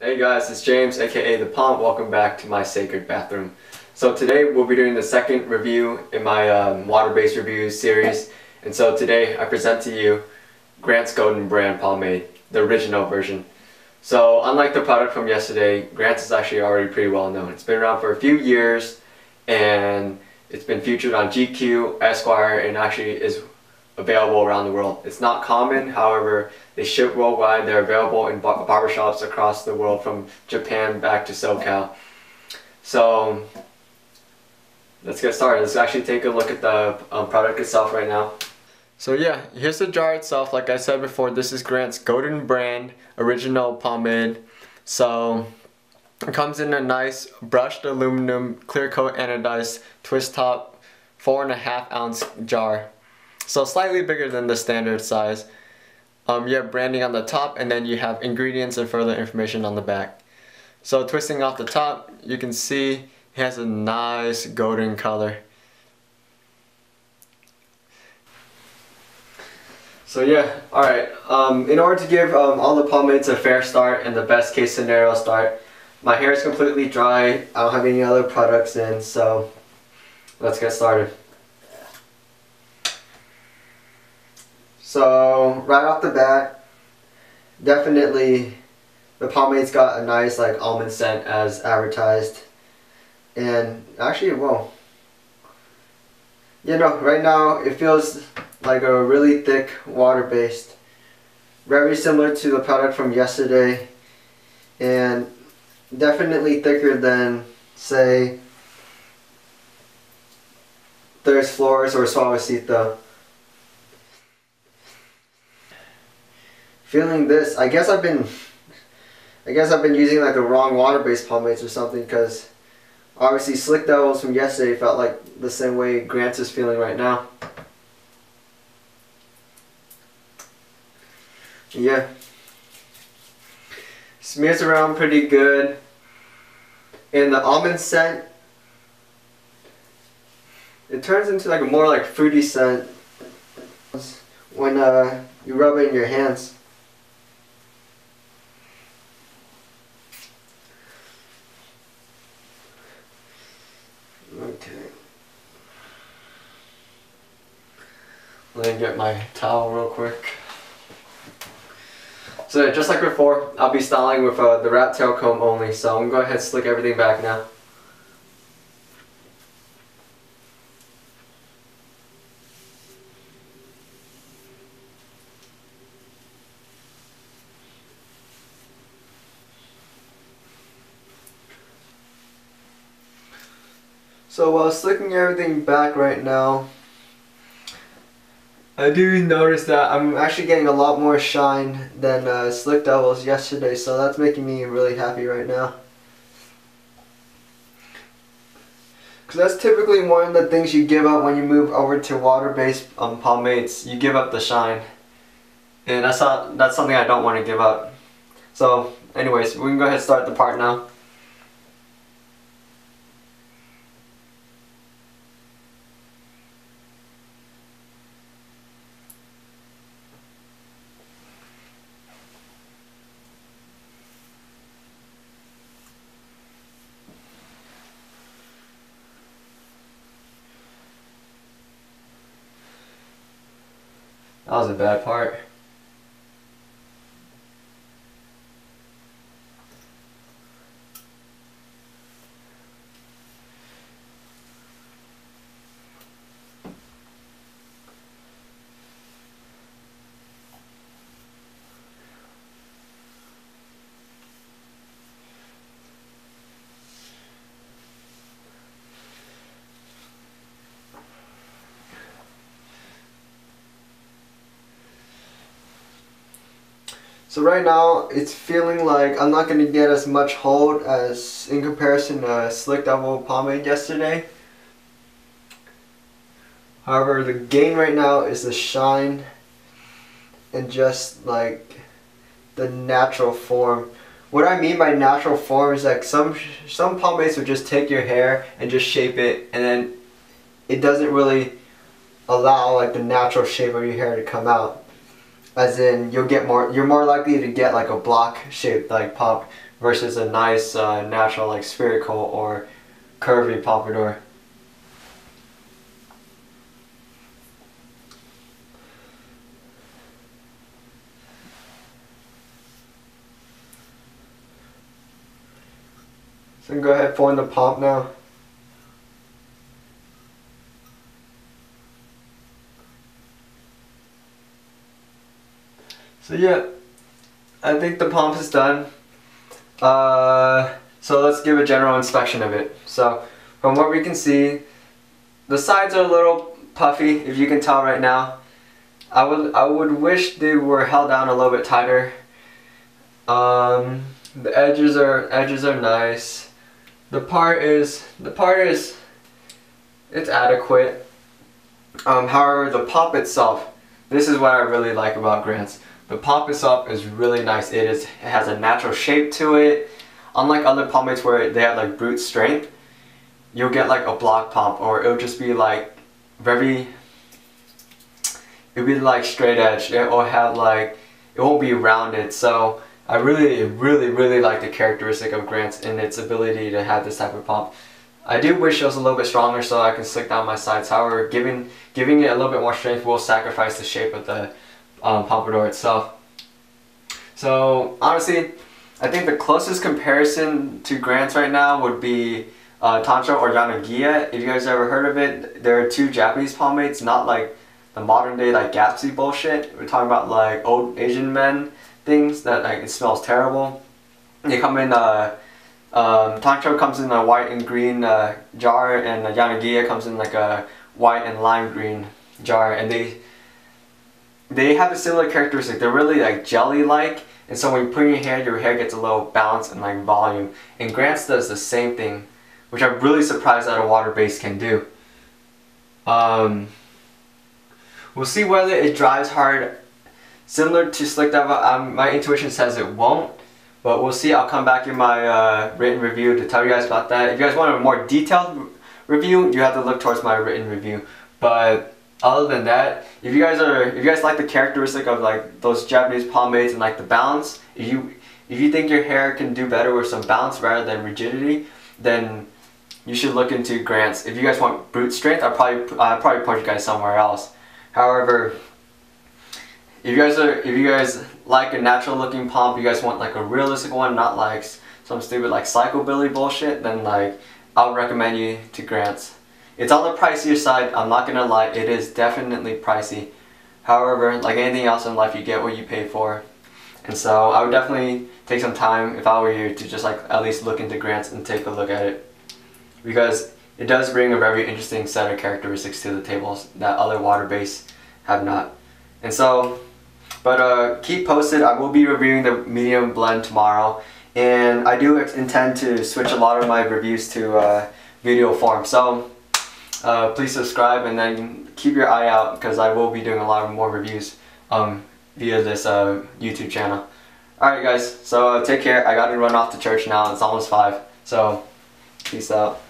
Hey guys, it's James aka The Pomp. Welcome back to my sacred bathroom. So today we'll be doing the second review in my um, water-based reviews series. And so today I present to you Grant's Golden Brand Pomade, the original version. So unlike the product from yesterday, Grant's is actually already pretty well known. It's been around for a few years and it's been featured on GQ, Esquire, and actually is available around the world. It's not common, however, they ship worldwide. They're available in bar barbershops across the world from Japan back to SoCal. So let's get started. Let's actually take a look at the um, product itself right now. So yeah, here's the jar itself. Like I said before, this is Grant's Golden Brand Original Pomade. So it comes in a nice brushed aluminum clear coat anodized twist top four and a half ounce jar. So slightly bigger than the standard size. Um, you have branding on the top and then you have ingredients and further information on the back. So twisting off the top, you can see it has a nice golden color. So yeah, alright, um, in order to give um, all the pomades a fair start and the best case scenario start, my hair is completely dry, I don't have any other products in, so let's get started. So right off the bat, definitely the pomade's got a nice like almond scent as advertised. And actually, well, you know, right now it feels like a really thick water-based. Very similar to the product from yesterday. And definitely thicker than, say, Thirst Flores or Suavecito. Feeling this. I guess I've been, I guess I've been using like the wrong water-based pomades or something because obviously Slick Devils from yesterday felt like the same way Grant's is feeling right now. Yeah. Smears around pretty good. And the almond scent, it turns into like a more like fruity scent when uh, you rub it in your hands. Let me get my towel real quick. So just like before, I'll be styling with uh, the rat tail comb only, so I'm going to go ahead and slick everything back now. So while slicking everything back right now, I do notice that I'm actually getting a lot more shine than uh, Slick Devils yesterday, so that's making me really happy right now. Because that's typically one of the things you give up when you move over to water-based um, pomades. You give up the shine. And that's, not, that's something I don't want to give up. So, anyways, we can go ahead and start the part now. That was a bad part. So right now it's feeling like I'm not going to get as much hold as in comparison to Slick Devil Pomade yesterday. However, the gain right now is the shine and just like the natural form. What I mean by natural form is like some some pomades would just take your hair and just shape it and then it doesn't really allow like the natural shape of your hair to come out. As in you'll get more you're more likely to get like a block shaped like pomp versus a nice uh, natural like spherical or curvy pompadour. So go ahead form the pomp now. So yeah, I think the pomp is done. Uh, so let's give a general inspection of it. So from what we can see, the sides are a little puffy, if you can tell right now. I would I would wish they were held down a little bit tighter. Um, the edges are edges are nice. The part is the part is it's adequate. Um, however, the pomp itself, this is what I really like about Grants. The pomp itself is really nice. It is it has a natural shape to it. Unlike other pomades where they have like brute strength, you'll get like a block pomp or it'll just be like very it'll be like straight edge or have like it won't be rounded so I really really really like the characteristic of Grant's and its ability to have this type of pomp. I do wish it was a little bit stronger so I can slick down my sides however giving giving it a little bit more strength will sacrifice the shape of the um, itself. So honestly, I think the closest comparison to Grants right now would be uh, Tancho or Yanagiya. If you guys ever heard of it, there are two Japanese pomades, not like the modern day like Gatsby bullshit. We're talking about like old Asian men things that like it smells terrible. They come in uh, um, Tancho comes in a white and green uh, jar and uh, Yanagiya comes in like a white and lime green jar and they they have a similar characteristic. They're really like jelly-like, and so when you put in your hair, your hair gets a little balance and like volume. And Grants does the same thing, which I'm really surprised that a water base can do. Um, we'll see whether it dries hard. Similar to Slick Dive, um, my intuition says it won't, but we'll see. I'll come back in my uh, written review to tell you guys about that. If you guys want a more detailed review, you have to look towards my written review. But other than that, if you guys are, if you guys like the characteristic of like those Japanese pomades and like the balance, if you if you think your hair can do better with some balance rather than rigidity, then you should look into Grants. If you guys want brute strength, I'll probably I'll probably point you guys somewhere else. However, if you guys are if you guys like a natural looking pomp, you guys want like a realistic one, not like some stupid like psychobilly bullshit, then like I'll recommend you to Grants. It's on the pricier side, I'm not gonna lie, it is definitely pricey. However, like anything else in life, you get what you pay for. And so I would definitely take some time, if I were you, to just like at least look into Grants and take a look at it. Because it does bring a very interesting set of characteristics to the tables that other water base have not. And so, but uh, keep posted, I will be reviewing the medium blend tomorrow. And I do intend to switch a lot of my reviews to uh, video form. So uh, please subscribe and then keep your eye out because I will be doing a lot more reviews um, via this uh, YouTube channel. Alright guys, so take care. I got to run off to church now. It's almost 5. So, peace out.